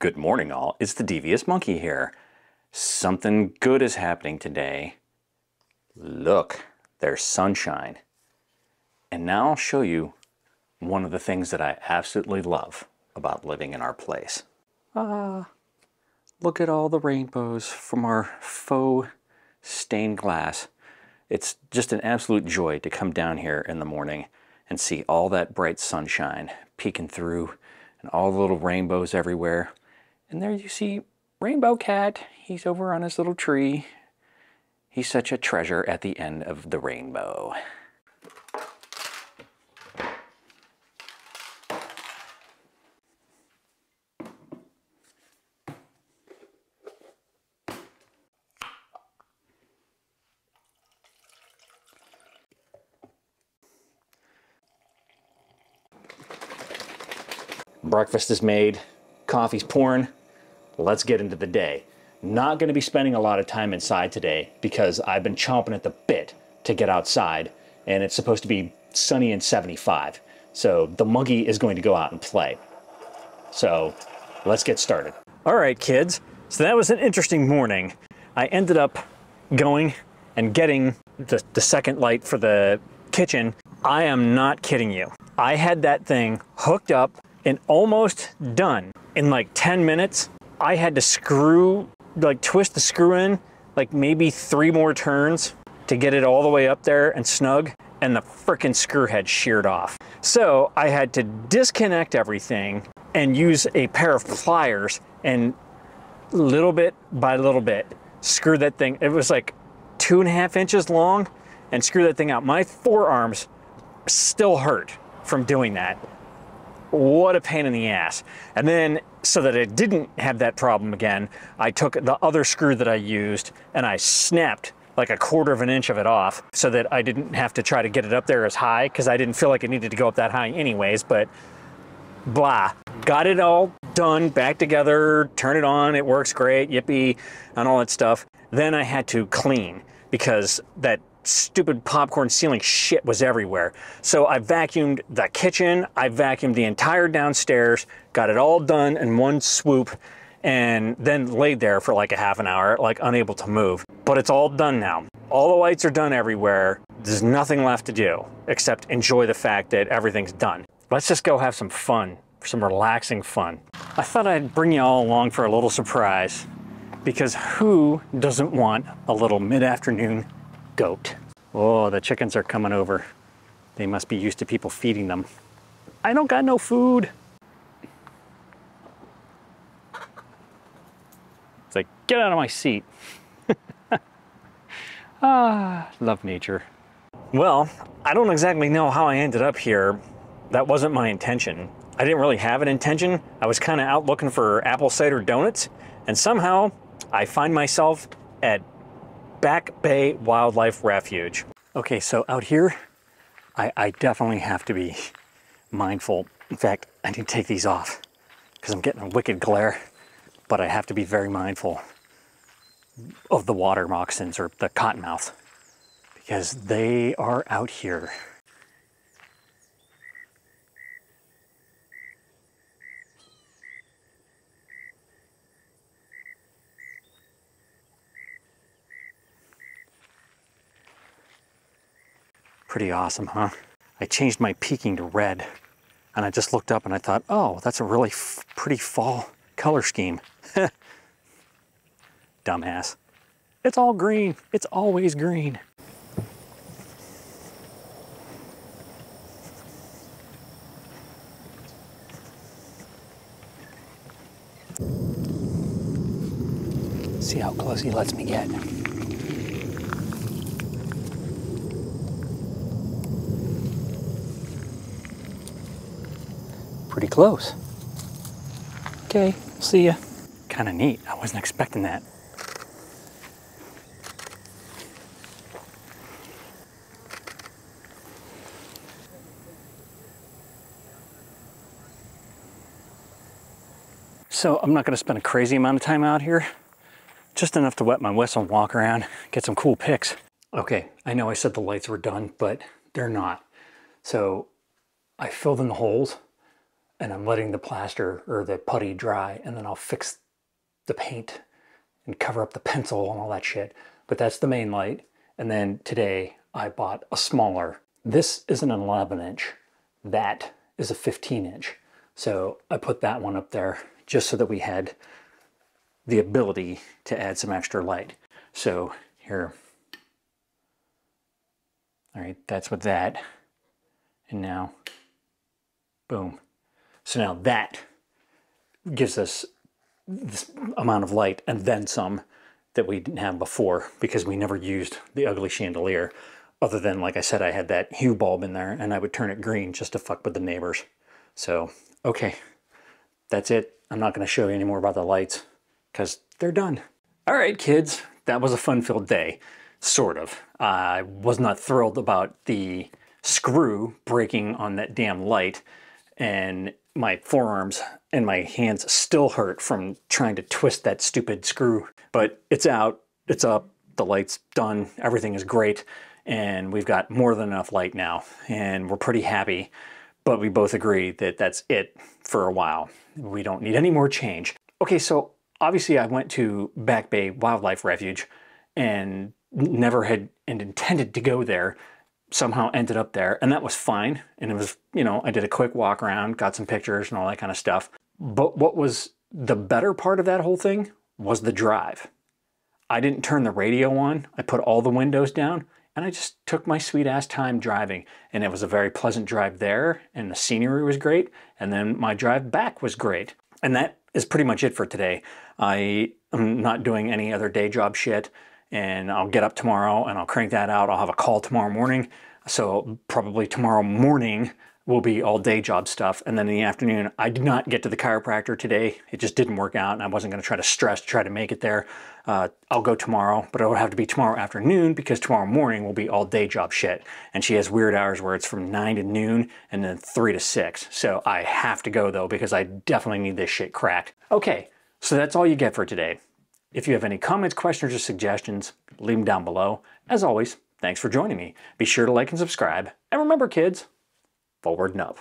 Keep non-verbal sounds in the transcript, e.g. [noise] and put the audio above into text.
Good morning, all. It's the Devious Monkey here. Something good is happening today. Look, there's sunshine. And now I'll show you one of the things that I absolutely love about living in our place. Ah, look at all the rainbows from our faux stained glass. It's just an absolute joy to come down here in the morning and see all that bright sunshine peeking through and all the little rainbows everywhere. And there you see Rainbow Cat. He's over on his little tree. He's such a treasure at the end of the rainbow. Breakfast is made, coffee's pouring. Let's get into the day. Not going to be spending a lot of time inside today because I've been chomping at the bit to get outside and it's supposed to be sunny and 75. So the monkey is going to go out and play. So let's get started. All right, kids. So that was an interesting morning. I ended up going and getting the, the second light for the kitchen. I am not kidding you. I had that thing hooked up and almost done in like 10 minutes. I had to screw, like twist the screw in like maybe three more turns to get it all the way up there and snug and the frickin' screw head sheared off. So I had to disconnect everything and use a pair of pliers and little bit by little bit screw that thing. It was like two and a half inches long and screw that thing out. My forearms still hurt from doing that. What a pain in the ass. And then, so that it didn't have that problem again, I took the other screw that I used and I snapped like a quarter of an inch of it off so that I didn't have to try to get it up there as high because I didn't feel like it needed to go up that high anyways, but blah. Got it all done, back together, turn it on, it works great, yippee, and all that stuff. Then I had to clean because that stupid popcorn ceiling shit was everywhere. So I vacuumed the kitchen, I vacuumed the entire downstairs, got it all done in one swoop, and then laid there for like a half an hour, like unable to move. But it's all done now. All the lights are done everywhere. There's nothing left to do except enjoy the fact that everything's done. Let's just go have some fun, some relaxing fun. I thought I'd bring you all along for a little surprise because who doesn't want a little mid-afternoon goat. Oh, the chickens are coming over. They must be used to people feeding them. I don't got no food. It's like, get out of my seat. [laughs] ah, love nature. Well, I don't exactly know how I ended up here. That wasn't my intention. I didn't really have an intention. I was kind of out looking for apple cider donuts, and somehow I find myself at Back Bay Wildlife Refuge. Okay, so out here, I, I definitely have to be mindful. In fact, I need to take these off because I'm getting a wicked glare, but I have to be very mindful of the water moccasins or the cottonmouth because they are out here. Pretty awesome, huh? I changed my peaking to red and I just looked up and I thought, oh, that's a really pretty fall color scheme. [laughs] Dumbass. It's all green. It's always green. See how close he lets me get. Pretty close. Okay, see ya. Kind of neat. I wasn't expecting that. So I'm not to spend a crazy amount of time out here. Just enough to wet my whistle and walk around, get some cool pics. Okay, I know I said the lights were done, but they're not. So I filled in the holes and I'm letting the plaster or the putty dry and then I'll fix the paint and cover up the pencil and all that shit. But that's the main light. And then today I bought a smaller. This is an 11 inch. That is a 15 inch. So I put that one up there just so that we had the ability to add some extra light. So here, all right, that's with that. And now, boom. So now that gives us this amount of light and then some that we didn't have before because we never used the ugly chandelier other than like I said I had that hue bulb in there and I would turn it green just to fuck with the neighbors. So okay that's it. I'm not going to show you any more about the lights because they're done. All right kids that was a fun-filled day sort of. I was not thrilled about the screw breaking on that damn light and my forearms and my hands still hurt from trying to twist that stupid screw. But it's out, it's up, the light's done, everything is great, and we've got more than enough light now, and we're pretty happy. But we both agree that that's it for a while. We don't need any more change. Okay, so obviously I went to Back Bay Wildlife Refuge and never had and intended to go there somehow ended up there and that was fine. And it was you know i did a quick walk around got some pictures and all that kind of stuff. But what was the better part of that whole thing was the drive. I didn't turn the radio on. I put all the windows down and i just took my sweet ass time driving. And it was a very pleasant drive there and the scenery was great and then my drive back was great. And that is pretty much it for today. I am not doing any other day job shit and I'll get up tomorrow and I'll crank that out. I'll have a call tomorrow morning. So probably tomorrow morning will be all day job stuff. And then in the afternoon, I did not get to the chiropractor today. It just didn't work out and I wasn't gonna try to stress try to make it there. Uh, I'll go tomorrow, but it'll have to be tomorrow afternoon because tomorrow morning will be all day job shit. And she has weird hours where it's from nine to noon and then three to six. So I have to go though because I definitely need this shit cracked. Okay, so that's all you get for today. If you have any comments, questions, or suggestions, leave them down below. As always, thanks for joining me. Be sure to like and subscribe. And remember, kids, forward and up.